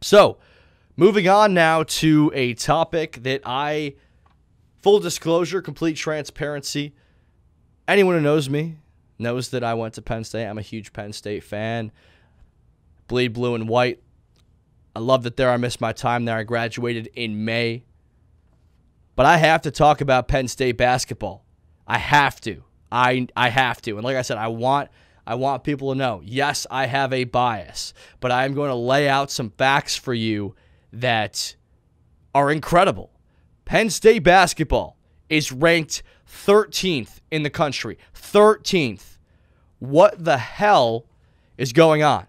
So, moving on now to a topic that I, full disclosure, complete transparency. Anyone who knows me knows that I went to Penn State. I'm a huge Penn State fan. Bleed blue and white. I loved it there. I missed my time there. I graduated in May. But I have to talk about Penn State basketball. I have to. I I have to. And like I said, I want I want people to know. Yes, I have a bias, but I am going to lay out some facts for you that are incredible. Penn State basketball is ranked 13th in the country. 13th. What the hell is going on?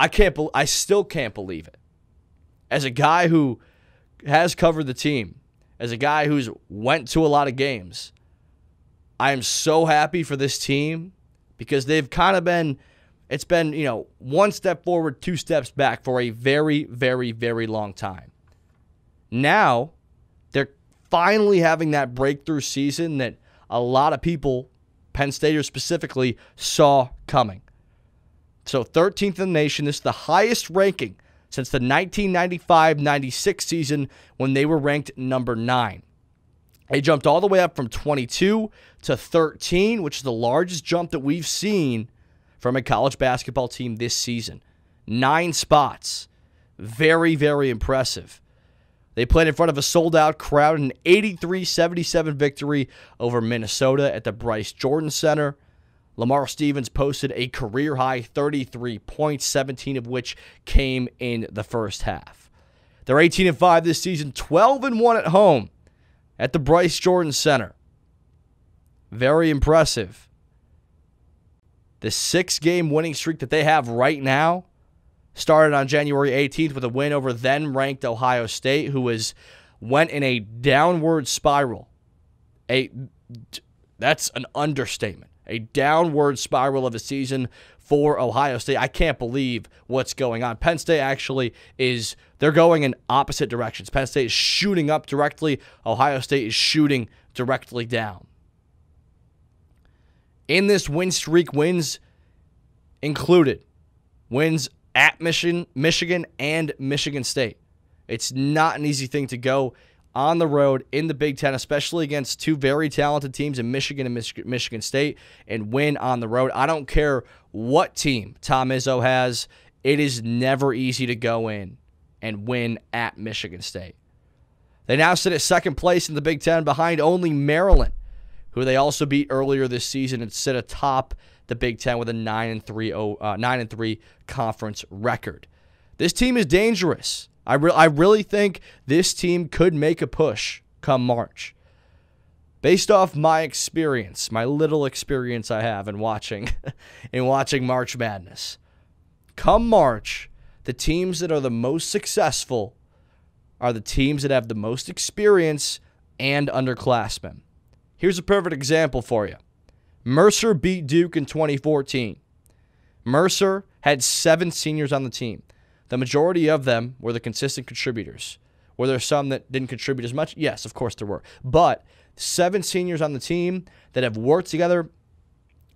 I can't be- I still can't believe it. As a guy who has covered the team, as a guy who's went to a lot of games, I am so happy for this team because they've kind of been it's been, you know, one step forward, two steps back for a very very very long time. Now, they're finally having that breakthrough season that a lot of people, Penn Staters specifically, saw coming. So 13th in the nation. This is the highest ranking since the 1995 96 season when they were ranked number nine. They jumped all the way up from 22 to 13, which is the largest jump that we've seen from a college basketball team this season. Nine spots. Very, very impressive. They played in front of a sold out crowd in an 83 77 victory over Minnesota at the Bryce Jordan Center. Lamar Stevens posted a career high 33 points, 17 of which came in the first half. They're 18 and 5 this season, 12 and 1 at home at the Bryce Jordan Center. Very impressive. The six game winning streak that they have right now started on January 18th with a win over then ranked Ohio State, who was went in a downward spiral. A that's an understatement a downward spiral of a season for Ohio State. I can't believe what's going on. Penn State actually is they're going in opposite directions. Penn State is shooting up directly, Ohio State is shooting directly down. In this win streak, wins included wins at Michigan, Michigan and Michigan State. It's not an easy thing to go on the road in the Big Ten, especially against two very talented teams in Michigan and Michigan State, and win on the road. I don't care what team Tom Izzo has, it is never easy to go in and win at Michigan State. They now sit at second place in the Big Ten behind only Maryland, who they also beat earlier this season and sit atop the Big Ten with a 9 and 3, uh, 9 and 3 conference record. This team is dangerous. I, re- I really think this team could make a push come March. Based off my experience, my little experience I have in watching in watching March Madness. Come March, the teams that are the most successful are the teams that have the most experience and underclassmen. Here's a perfect example for you. Mercer beat Duke in 2014. Mercer had seven seniors on the team. The majority of them were the consistent contributors. Were there some that didn't contribute as much? Yes, of course there were. But seven seniors on the team that have worked together,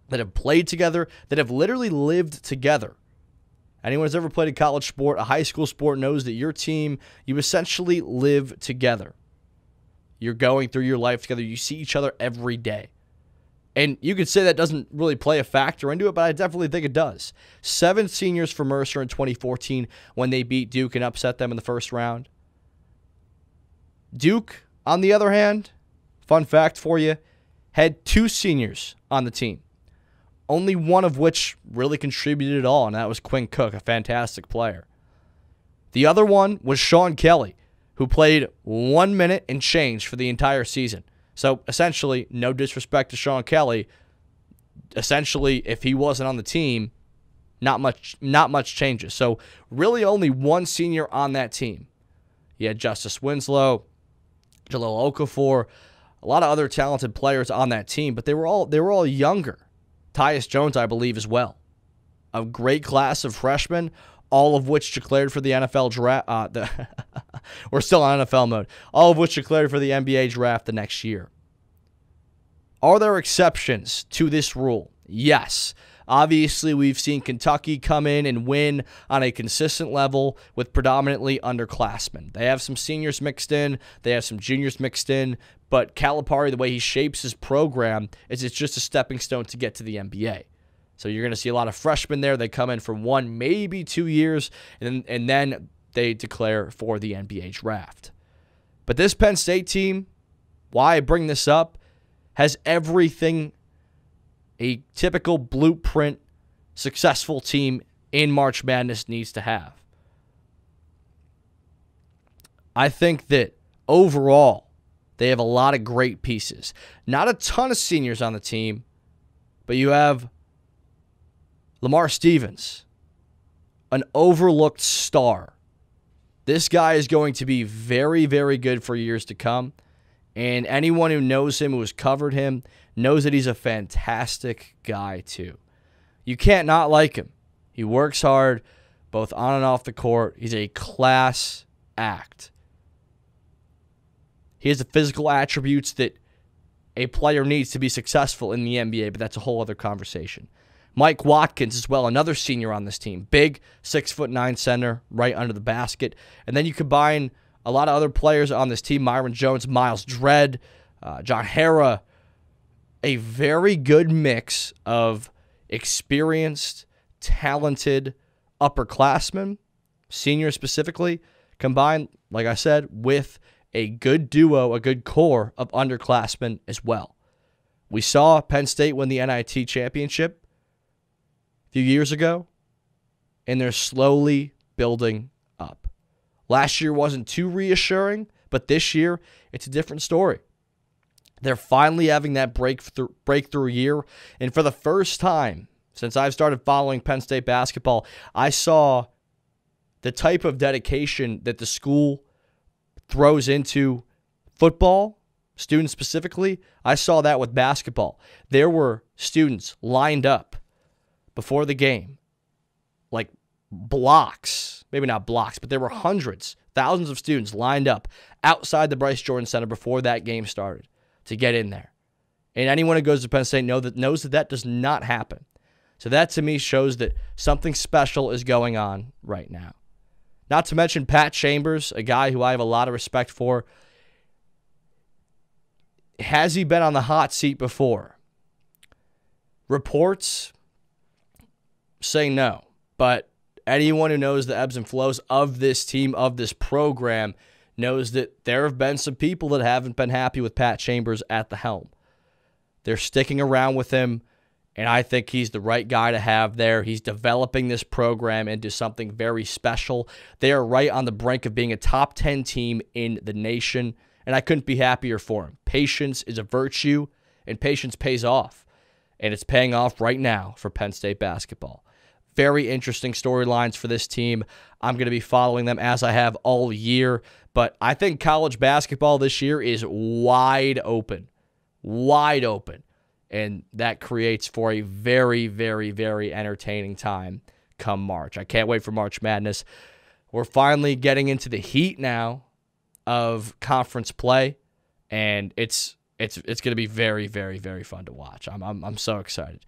that have played together, that have literally lived together. Anyone who's ever played a college sport, a high school sport, knows that your team, you essentially live together. You're going through your life together. You see each other every day. And you could say that doesn't really play a factor into it, but I definitely think it does. Seven seniors for Mercer in 2014 when they beat Duke and upset them in the first round. Duke, on the other hand, fun fact for you, had two seniors on the team, only one of which really contributed at all, and that was Quinn Cook, a fantastic player. The other one was Sean Kelly, who played one minute and change for the entire season. So essentially, no disrespect to Sean Kelly. Essentially, if he wasn't on the team, not much not much changes. So really only one senior on that team. You had Justice Winslow, Jahlil Okafor, a lot of other talented players on that team, but they were all they were all younger. Tyus Jones, I believe, as well. A great class of freshmen, all of which declared for the NFL draft. Uh, the we're still on NFL mode. All of which declared for the NBA draft the next year. Are there exceptions to this rule? Yes. Obviously, we've seen Kentucky come in and win on a consistent level with predominantly underclassmen. They have some seniors mixed in, they have some juniors mixed in, but Calipari, the way he shapes his program, is it's just a stepping stone to get to the NBA. So you're going to see a lot of freshmen there. They come in for one, maybe two years, and, and then they declare for the NBA draft. But this Penn State team, why I bring this up, has everything a typical blueprint successful team in March Madness needs to have. I think that overall, they have a lot of great pieces. Not a ton of seniors on the team, but you have Lamar Stevens, an overlooked star. This guy is going to be very, very good for years to come. And anyone who knows him, who has covered him, knows that he's a fantastic guy, too. You can't not like him. He works hard, both on and off the court. He's a class act. He has the physical attributes that a player needs to be successful in the NBA, but that's a whole other conversation. Mike Watkins as well, another senior on this team. Big, six foot nine center, right under the basket. And then you combine a lot of other players on this team Myreon Jones, Myles Dread, uh, John Harrar. A very good mix of experienced, talented upperclassmen, seniors specifically, combined, like I said, with a good duo, a good core of underclassmen as well. We saw Penn State win the NIT championship few years ago, and they're slowly building up. Last year wasn't too reassuring, but this year it's a different story. They're finally having that breakthrough breakthrough year, and for the first time since I've started following Penn State basketball, I saw the type of dedication that the school throws into football, students specifically. I saw that with basketball. There were students lined up before the game, like blocks, maybe not blocks, but there were hundreds, thousands of students lined up outside the Bryce Jordan Center before that game started to get in there. And anyone who goes to Penn State know that knows that that does not happen. So that to me shows that something special is going on right now. Not to mention Pat Chambers, a guy who I have a lot of respect for. Has he been on the hot seat before? Reports say no, but anyone who knows the ebbs and flows of this team, of this program, knows that there have been some people that haven't been happy with Pat Chambers at the helm. They're sticking around with him, and I think he's the right guy to have there. He's developing this program into something very special. They are right on the brink of being a top 10 team in the nation, and I couldn't be happier for him. Patience is a virtue, and patience pays off, and it's paying off right now for Penn State basketball. Very interesting storylines for this team. I'm going to be following them as I have all year. But I think college basketball this year is wide open. Wide open. And that creates for a very, very, very entertaining time come March. I can't wait for March Madness. We're finally getting into the heat now of conference play, and it's it's it's going to be very, very, very fun to watch. I'm, I'm, I'm so excited.